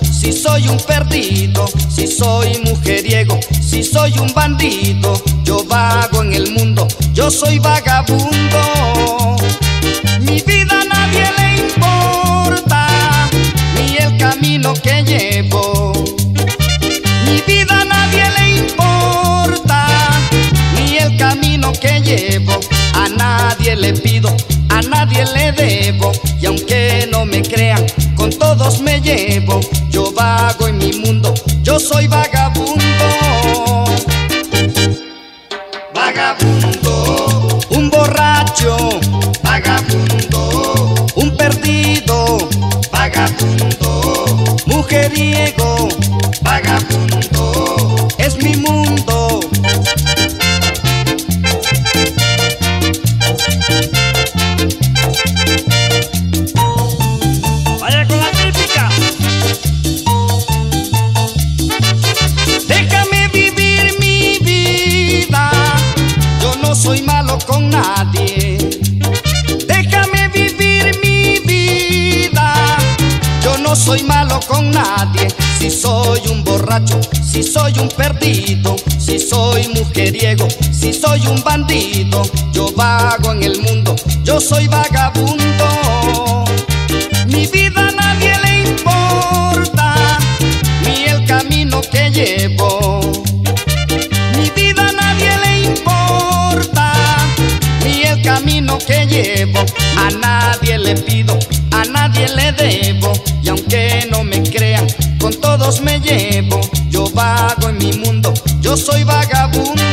si soy un perdido, si soy mujeriego, si soy un bandido, yo vago en el mundo, yo soy vagabundo. Mi vida a nadie le importa, ni el camino que llevo. Mi vida a nadie le importa, ni el camino que llevo. A nadie le pido, a nadie le debo. Todos me llevo. Yo vago en mi mundo, yo soy vagabundo. Vagabundo, soy malo con nadie. Si soy un borracho, si soy un perdido, si soy mujeriego, si soy un bandido, yo vago en el mundo, yo soy vagabundo. Mi vida a nadie le importa, ni el camino que llevo. Mi vida a nadie le importa, ni el camino que llevo. A nadie le pido, a nadie le debo. Y aunque no me crean, con todos me llevo. Yo vago en mi mundo, yo soy vagabundo.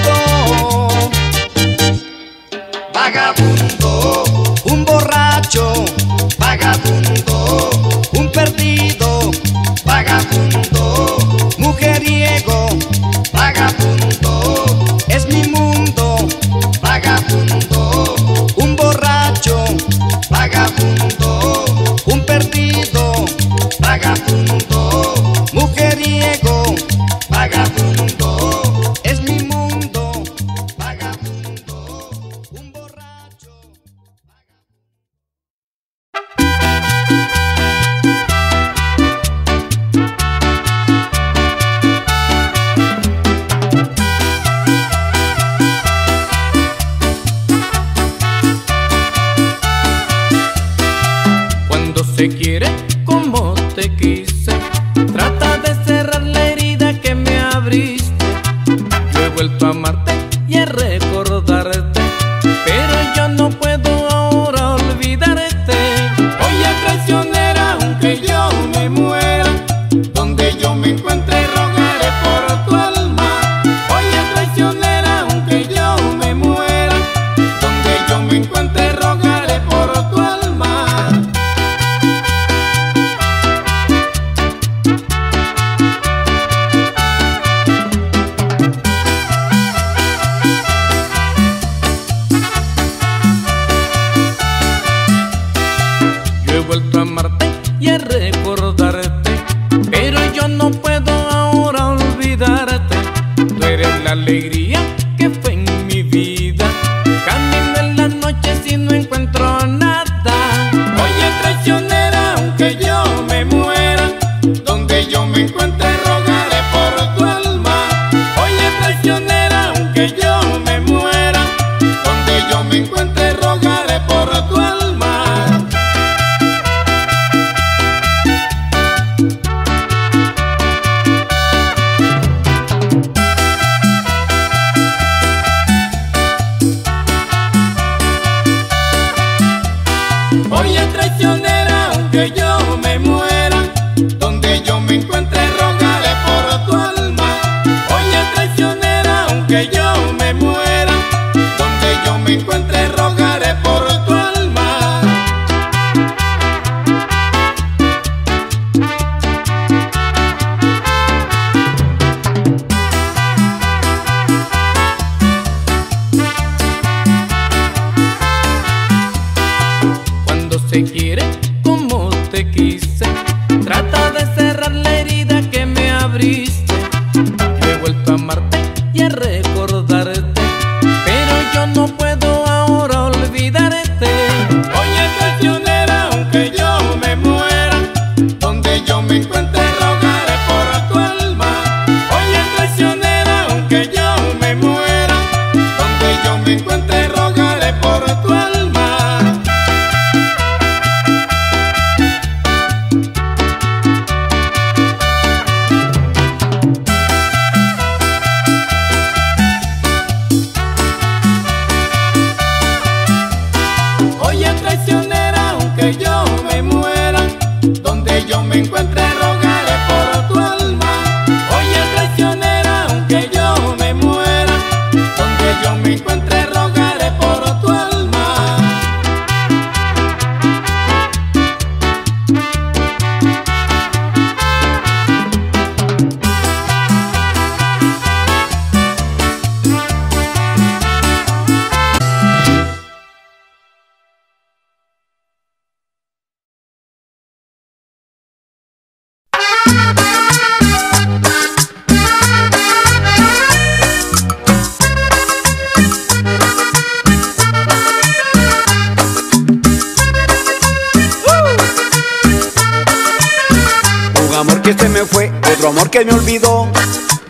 Amor que me olvidó.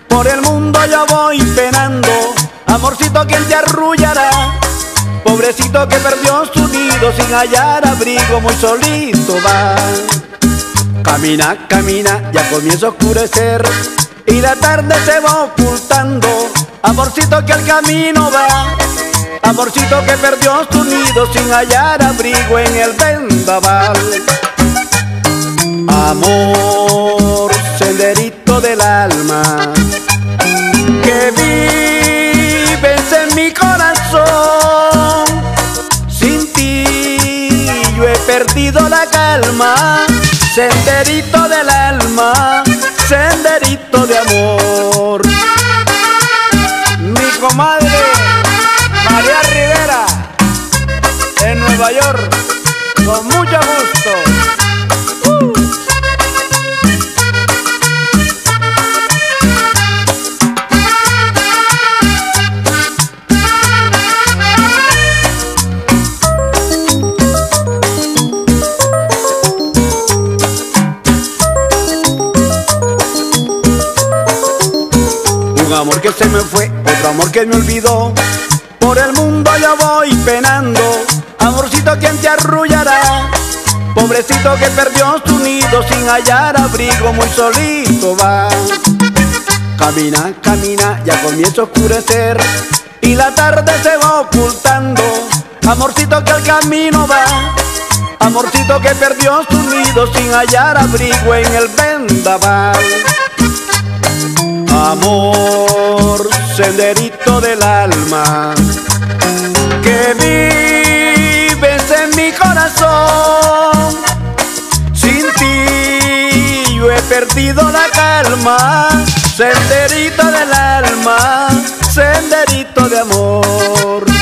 Por el mundo yo voy penando, amorcito quien te arrullará. Pobrecito que perdió su nido sin hallar abrigo, muy solito va. Camina, camina, ya comienza a oscurecer y la tarde se va ocultando. Amorcito que al camino va, amorcito que perdió su nido sin hallar abrigo en el vendaval. Amor, senderito del alma, que vives en mi corazón. Sin ti yo he perdido la calma, senderito del alma, senderito de amor. Mi comadre María Rivera, en Nueva York, con mucho gusto. Amor que se me fue, otro amor que me olvidó. Por el mundo yo voy penando, amorcito quien te arrullará. Pobrecito que perdió su nido sin hallar abrigo, muy solito va. Camina, camina, ya comienza a oscurecer y la tarde se va ocultando. Amorcito que al camino va, amorcito que perdió su nido sin hallar abrigo en el vendaval. Amor, senderito del alma, que vives en mi corazón. Sin ti yo he perdido la calma, senderito del alma, senderito de amor.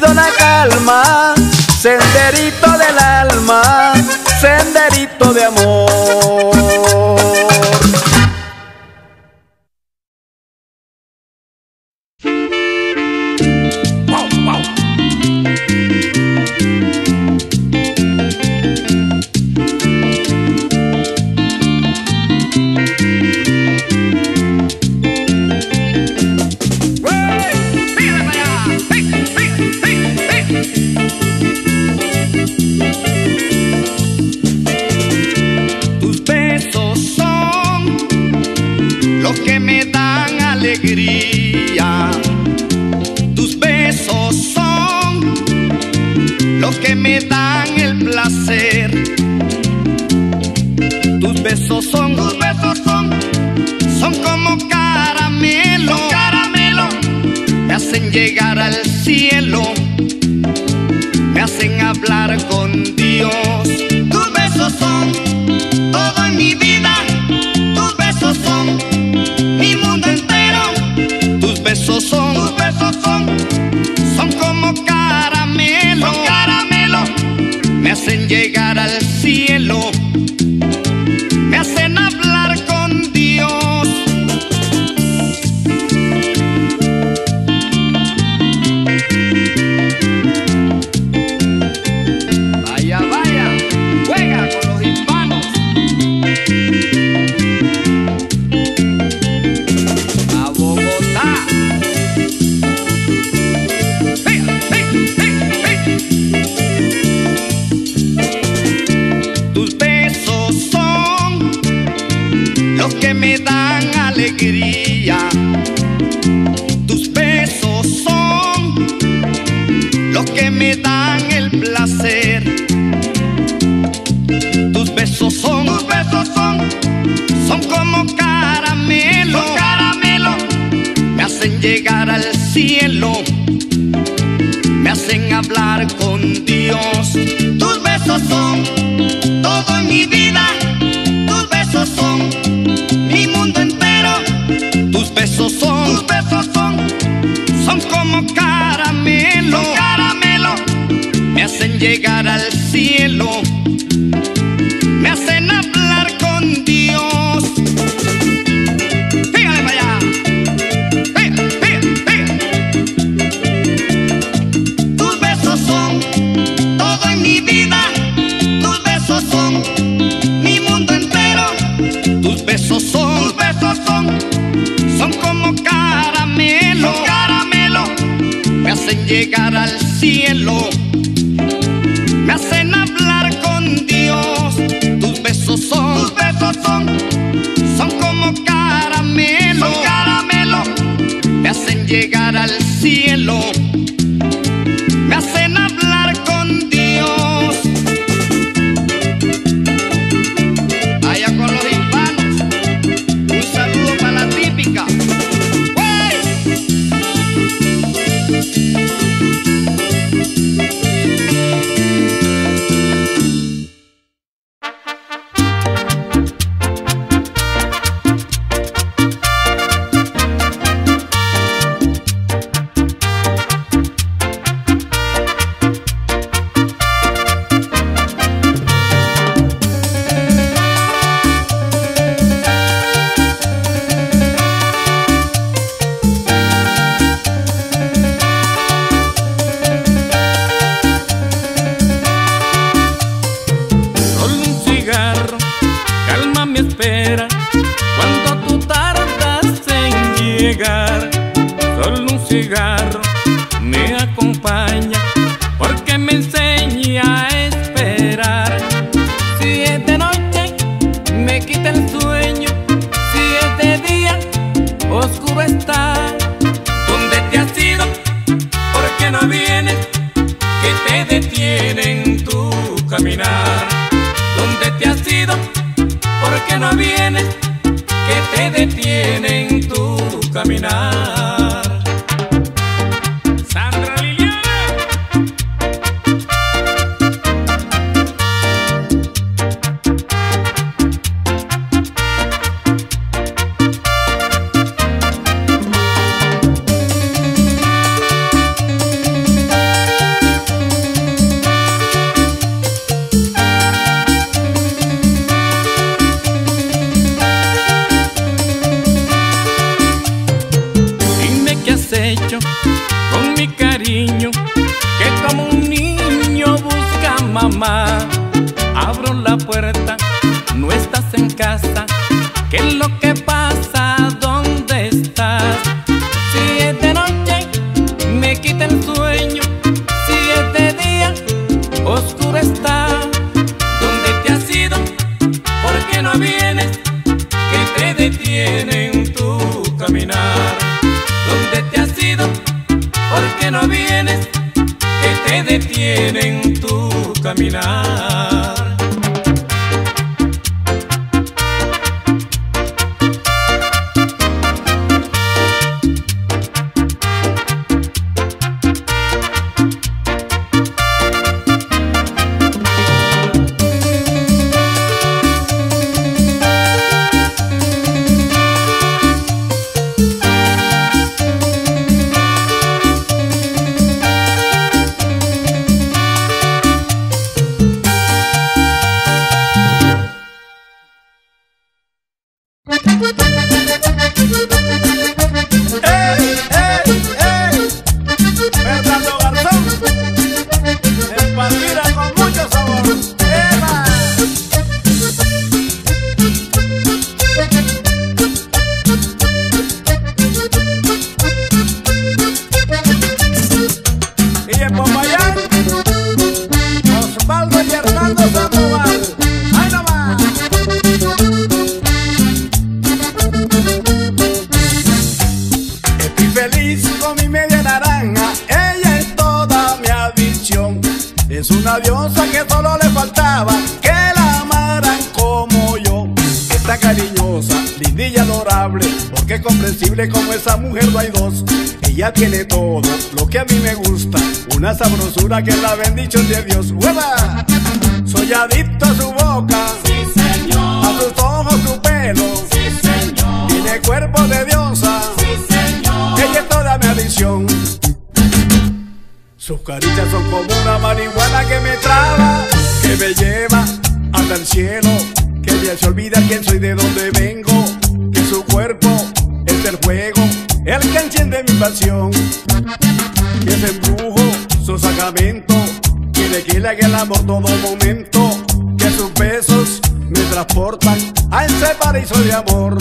Perdido la calma, senderito del alma, senderito de amor. llegar al cielo me hacen hablar con Dios. Tus besos son todo mi vida, tus besos son mi mundo entero. Tus besos son, tus besos son, son como caramelo, como caramelo, me hacen llegar al cielo. llegar al cielo me hacen hablar con Dios. Tus besos son, tus besos son, son como caramelo, caramelo. Me hacen llegar al cielo, me hacen hablar. Como esa mujer no hay dos. Ella tiene todo lo que a mí me gusta. Una sabrosura que es la bendición de Dios. ¡Hueva! Soy adicto a su boca. Sí, señor. A sus ojos, su pelo. Sí, señor. Tiene cuerpo de diosa. Sí, señor. Ella es toda mi adicción. Sus caricias son como una marihuana que me traba, que me lleva hasta el cielo, que me hace olvidar quién soy, de dónde vengo, que su cuerpo es el fuego, el que enciende mi pasión, que es embrujo, su sacramento, que le haga el amor todo momento, que sus besos me transportan a ese paraíso de amor.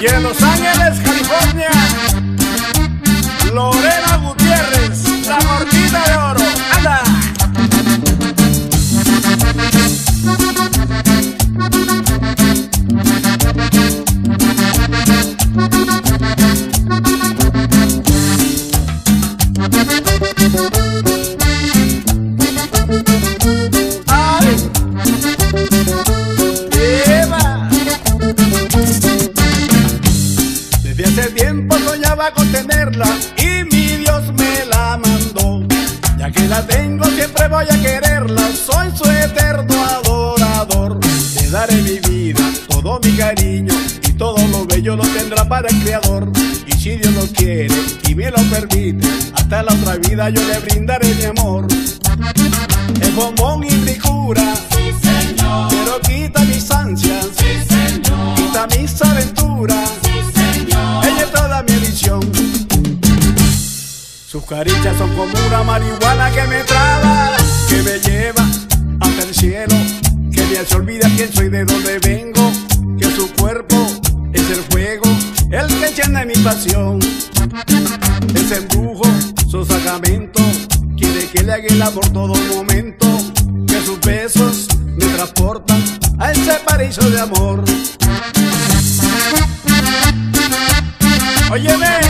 Y en Los Ángeles, California, Lorena tiempo soñaba con tenerla y mi Dios me la mandó. Ya que la tengo siempre voy a quererla, soy su eterno adorador. Le daré mi vida, todo mi cariño y todo lo bello lo tendrá para el Creador. Y si Dios lo quiere y me lo permite, hasta la otra vida yo le brindaré mi amor. Es bombón y caricias son como una marihuana que me traba, que me lleva hasta el cielo, que me hace olvidar quién soy, de dónde vengo, que su cuerpo es el fuego, el que enciende mi pasión. Ese embrujo, su sacramento, quiere que le haga el amor todo momento, que sus besos me transportan a ese paraíso de amor. Óyeme,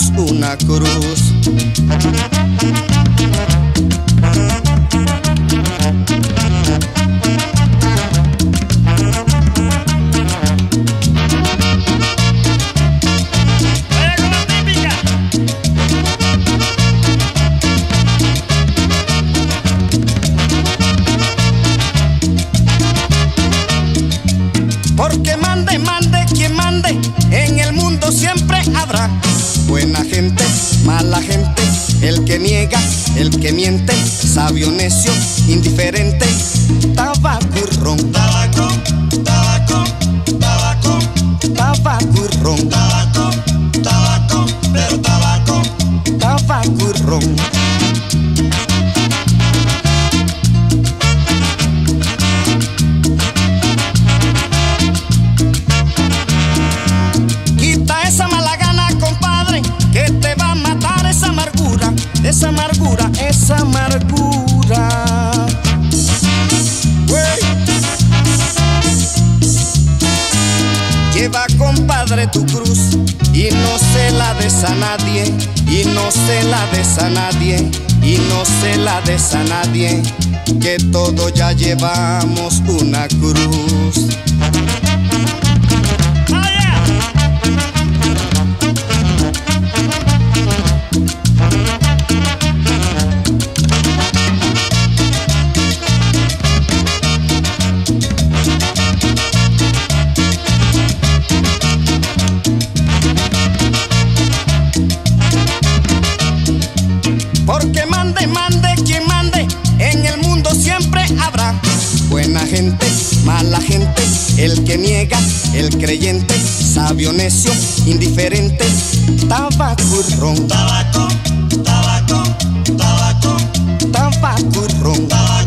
una cruz. Porque mande, mande, quien mande, en el mundo siempre habrá gente, el que niega, el que miente, sabio, necio, indiferente, tabaco y ron, tabaco, tabaco, tabaco, tabaco y ron, tabaco, tabaco, pero tabaco, tabaco y ron. Tu cruz y no se la des a nadie, y no se la des a nadie, y no se la des a nadie, que todos ya llevamos una cruz. El creyente, sabio, necio, indiferente, tabaco y ron, tabaco, tabaco, tabaco, tabaco y ron, tabaco,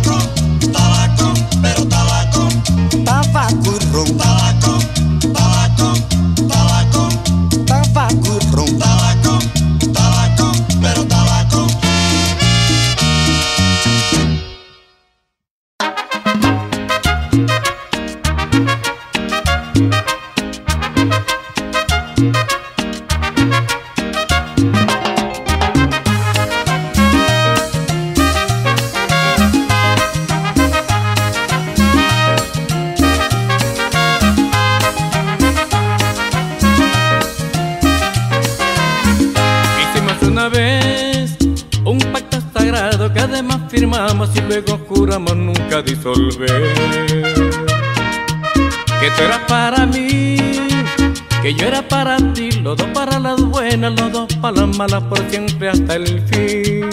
malas, por siempre hasta el fin.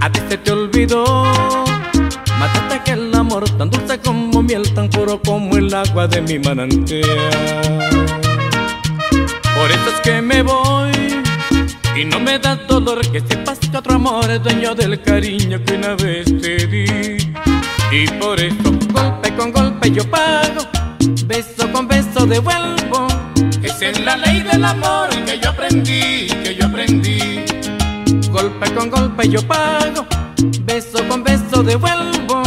A ti se te olvidó, mataste aquel amor tan dulce como miel, tan puro como el agua de mi manantial. Por eso es que me voy y no me da dolor que sepas que otro amor es dueño del cariño que una vez te di. Y por eso golpe con golpe yo pago, beso con beso. Esa es la ley del amor que yo aprendí, que yo aprendí. Golpe con golpe yo pago, beso con beso devuelvo.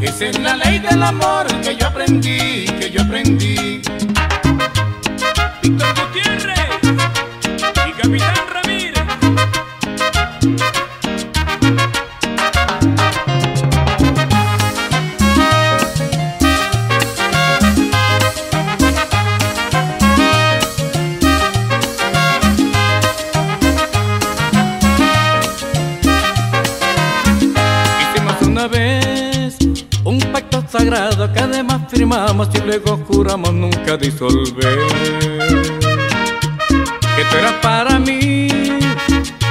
Esa es la ley del amor que yo aprendí, que yo aprendí. Firmamos y luego juramos nunca disolver. Que tú eras para mí,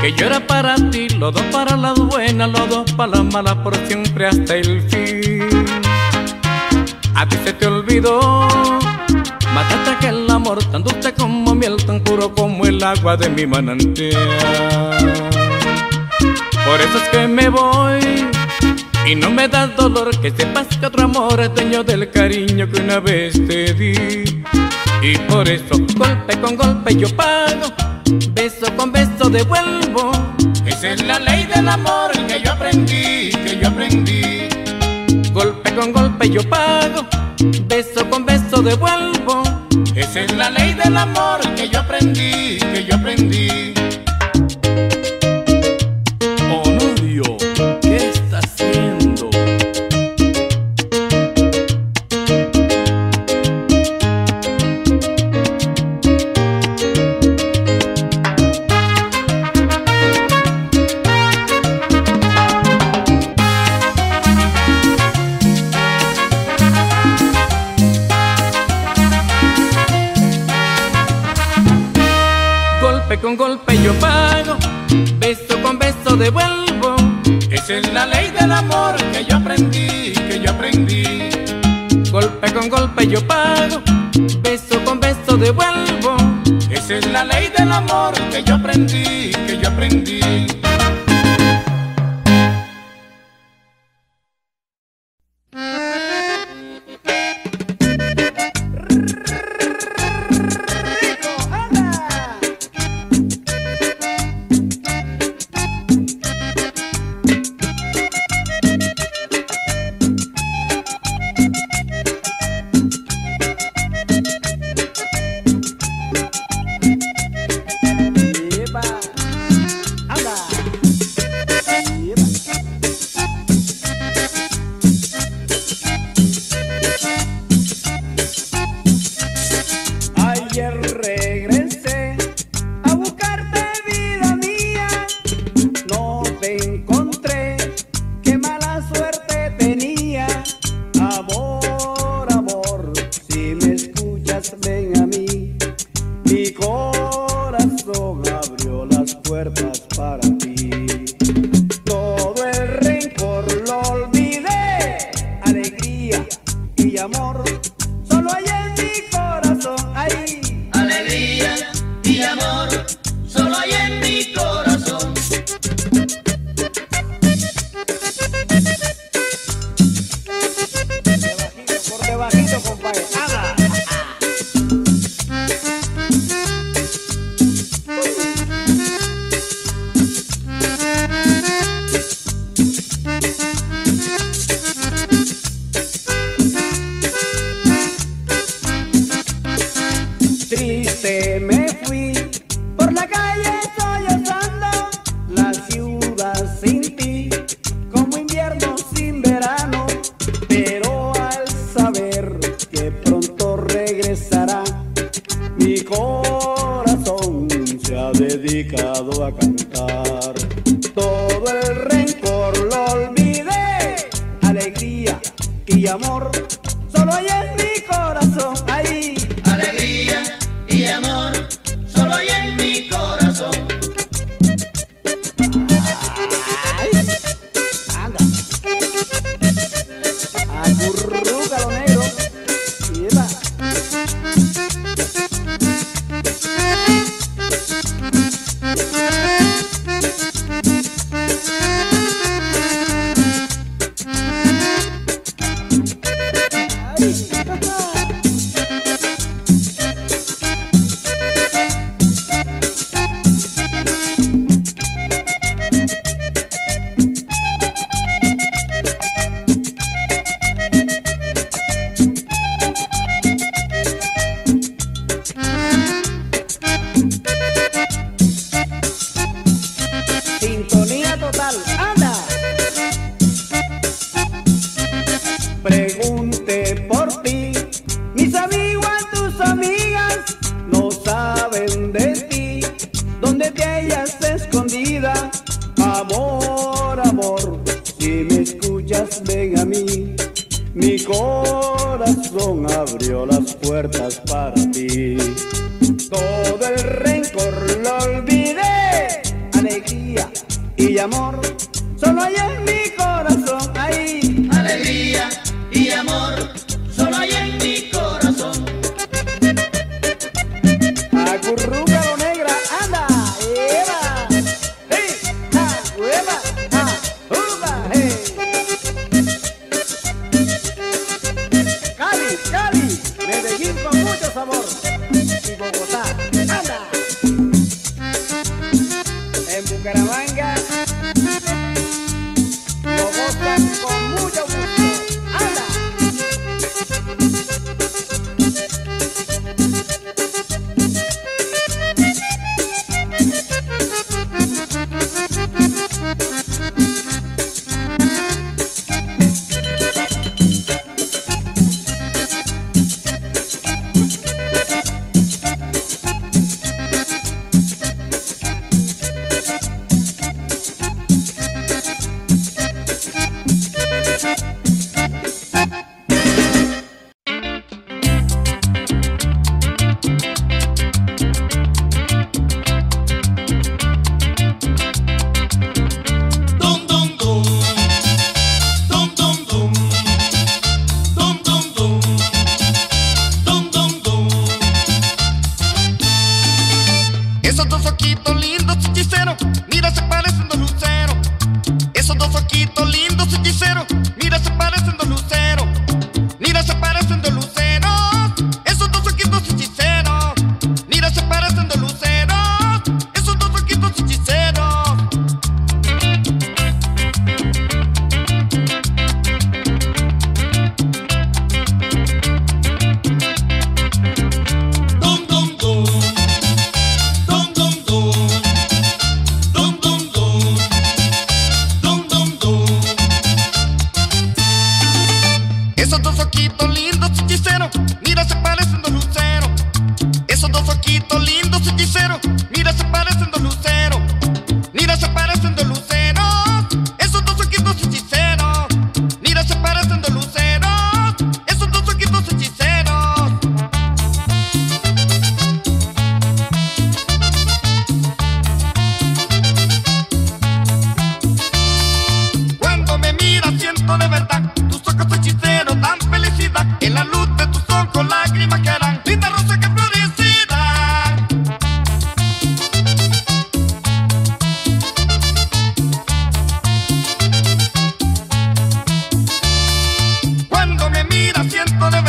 que yo era para ti, los dos para las buenas, los dos para las malas, por siempre hasta el fin. A ti se te olvidó, mataste aquel amor tan dulce como miel, tan puro como el agua de mi manantial. Por eso es que me voy y no me da dolor que sepas que otro amor es dueño del cariño que una vez te di. Y por eso golpe con golpe yo pago, beso con beso devuelvo. Esa es la ley del amor que yo aprendí, que yo aprendí. Golpe con golpe yo pago, beso con beso devuelvo. Esa es la ley del amor que yo aprendí, que yo aprendí. con golpe yo pago, beso con beso devuelvo. Esa es la ley del amor que yo aprendí, que yo aprendí. Golpe con golpe yo pago, beso con beso devuelvo. Esa es la ley del amor que yo aprendí, que yo aprendí.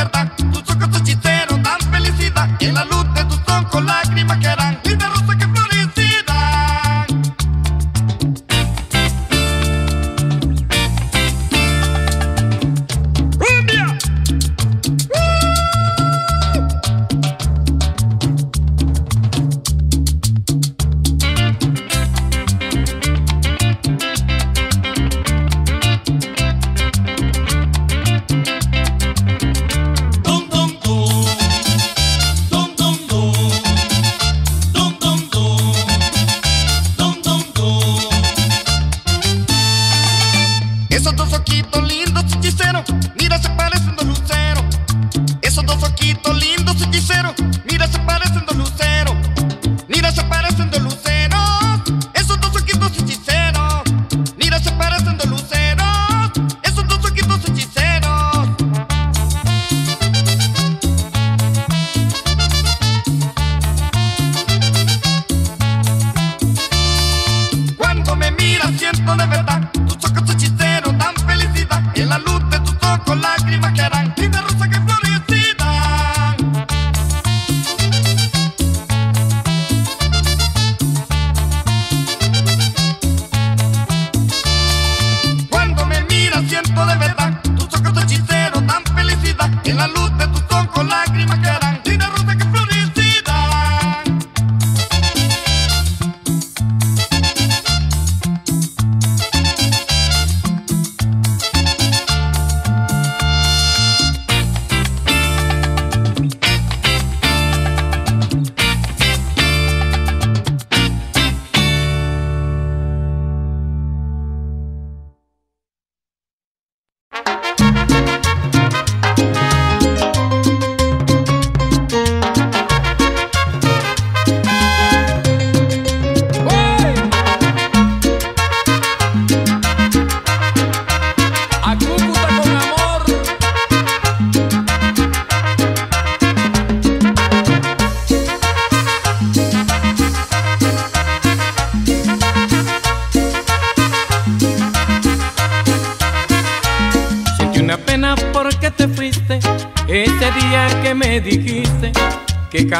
Verdad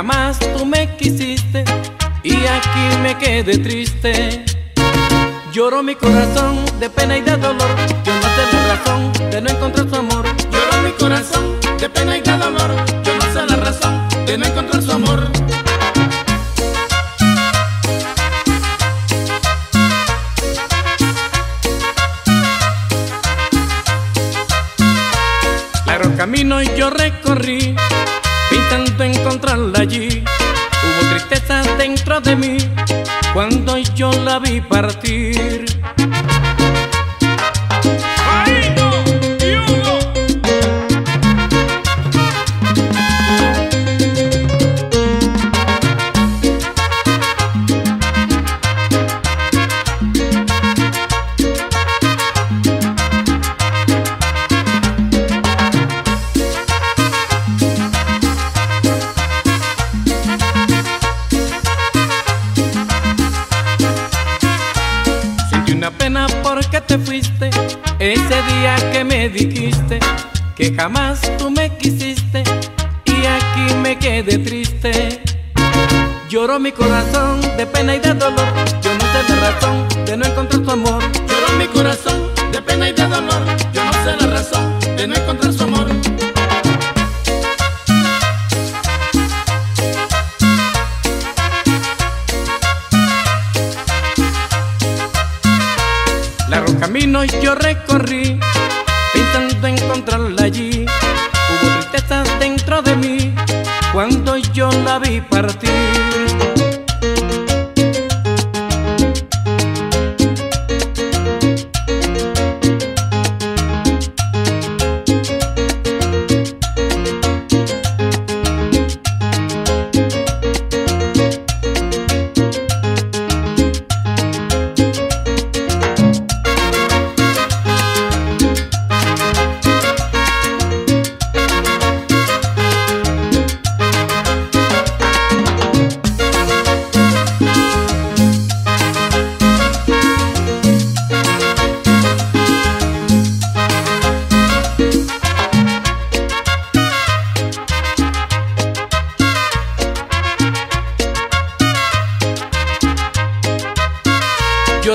jamás que jamás tú me quisiste y aquí me quedé triste. Lloró mi corazón de pena y de dolor. Yo no sé razón de no encontrar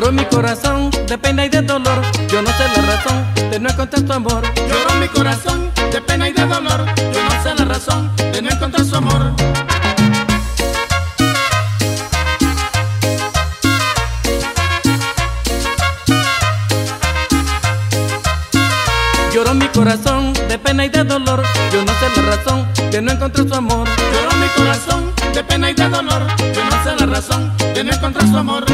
Lloró mi corazón de pena y de dolor. Yo no sé la razón de no encontrar tu amor. Mi corazón de pena y de dolor. Yo no sé la razón de no encontrar su amor. Lloró mi corazón de pena y de dolor. Yo no sé la razón de no encontrar su amor. Lloró mi corazón de pena y de dolor. Yo no sé la razón de no encontrar su amor.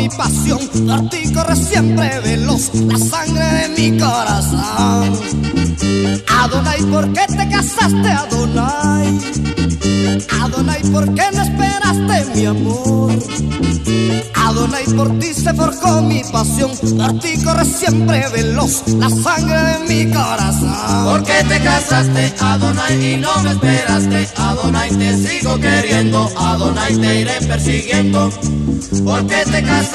Mi pasión, por ti corre siempre veloz la sangre de mi corazón. Adonai, ¿por qué te casaste, Adonai? Adonai, ¿por qué no esperaste mi amor? Adonai, por ti se forjó mi pasión, por ti corre siempre veloz la sangre de mi corazón. ¿Por qué te casaste, Adonai, y no me esperaste? Adonai, te sigo queriendo, Adonai, te iré persiguiendo. ¿Por qué te casaste,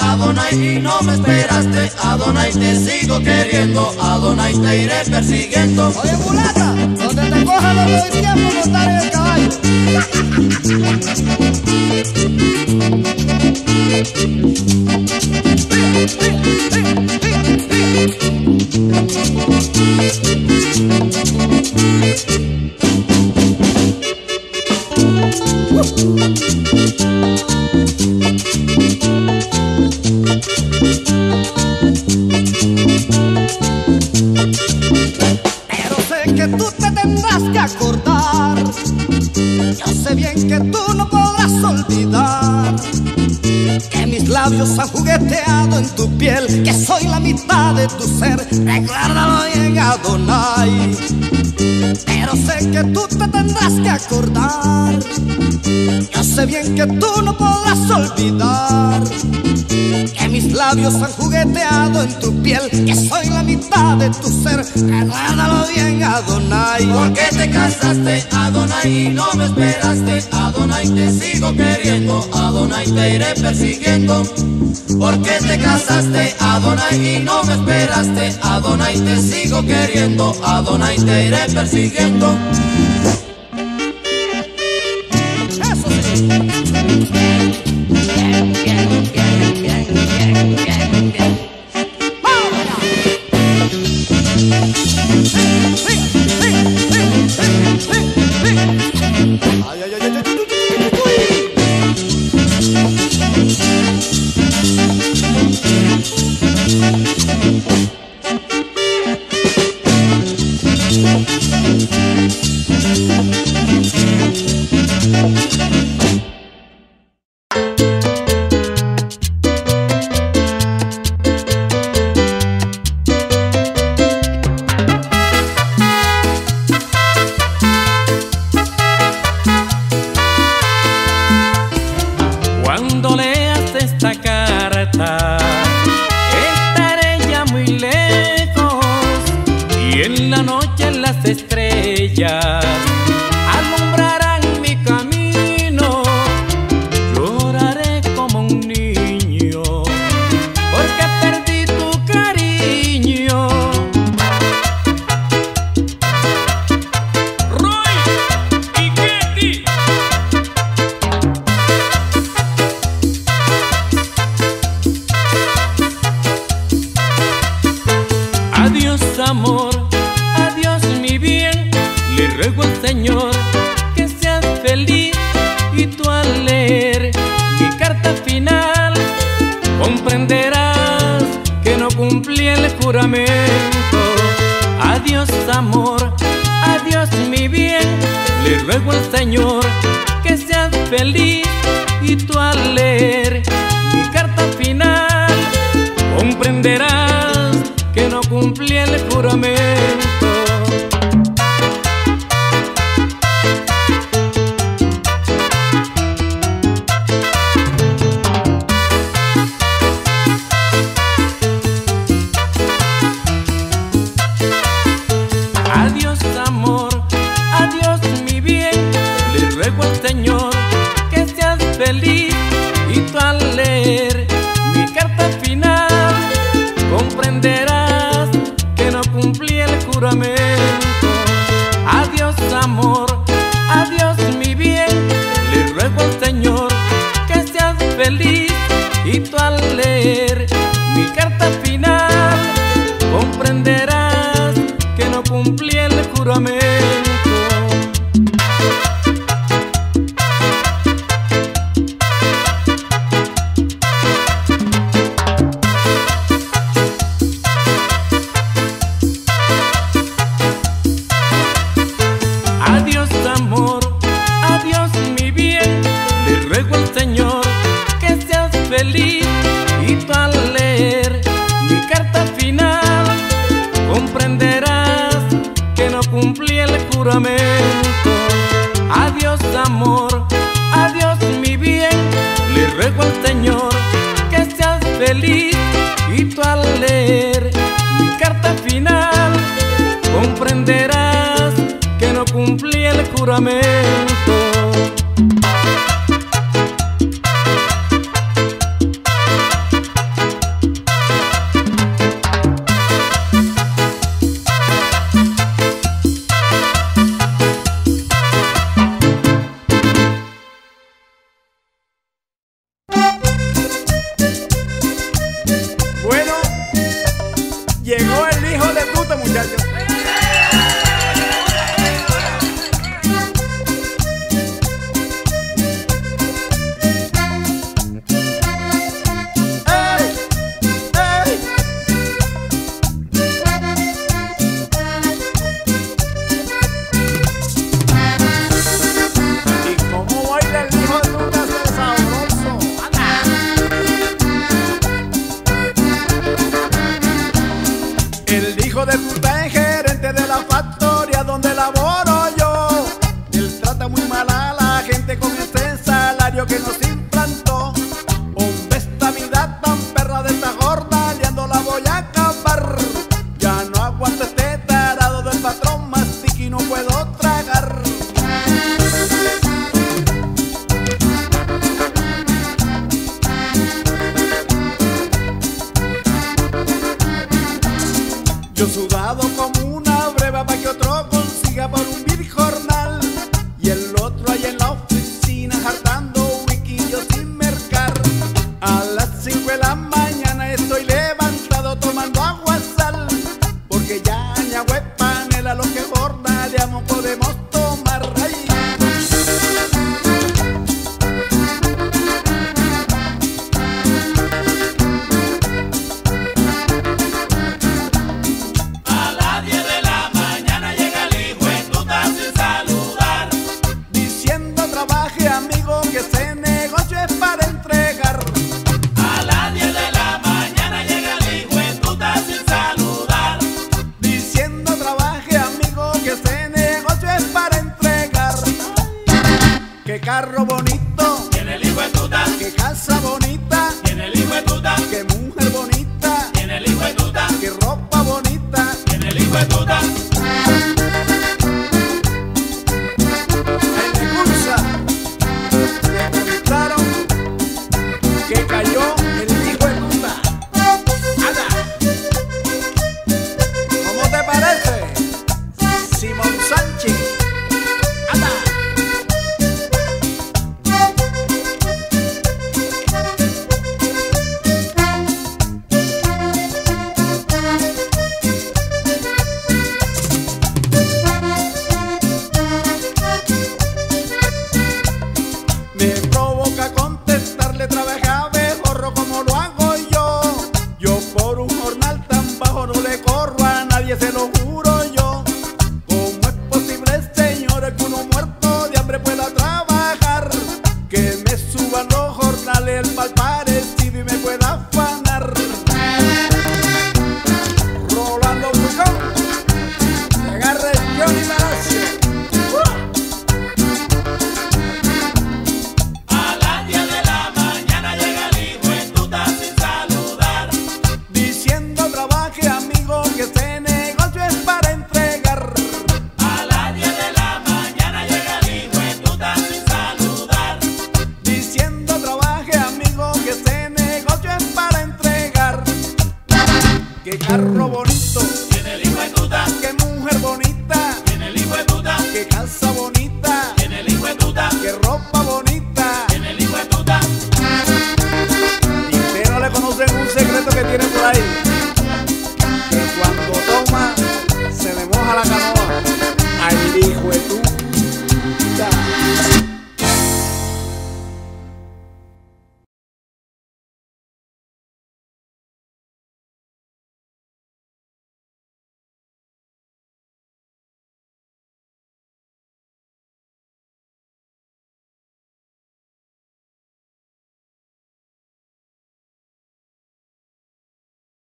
Adonai, y no me esperaste? Adonai, te sigo queriendo, Adonai, te iré persiguiendo. Oye, mulata, donde te coja no te doy tiempo montar en el caballo. Labios han jugueteado en tu piel. Que soy la mitad de tu ser. Recuérdalo bien, Adonai. Pero sé que tú te tendrás que acordar. Yo sé bien que tú no podrás olvidar. Que mis labios han jugueteado en tu piel. Que soy la mitad de tu ser. Recuérdalo bien, Adonai. ¿Por qué te casaste, Adonai, y no me esperaste? Adonai, te sigo queriendo, Adonai, te iré persiguiendo. ¿Por qué te casaste, Adonai, y no me esperaste? Adonai, te sigo queriendo, Adonai, te iré persiguiendo. Eso ruego al Señor que seas feliz y tú al leer mi carta final comprenderás que no cumplí el juramento. Adiós amor, adiós mi bien, le ruego al Señor que seas feliz y tú al leer mi carta final comprenderás que no cumplí el juramento. amor. Adiós mi bien, le ruego al Señor que seas feliz y tú al leer mi carta final comprenderás que no cumplí el juramento.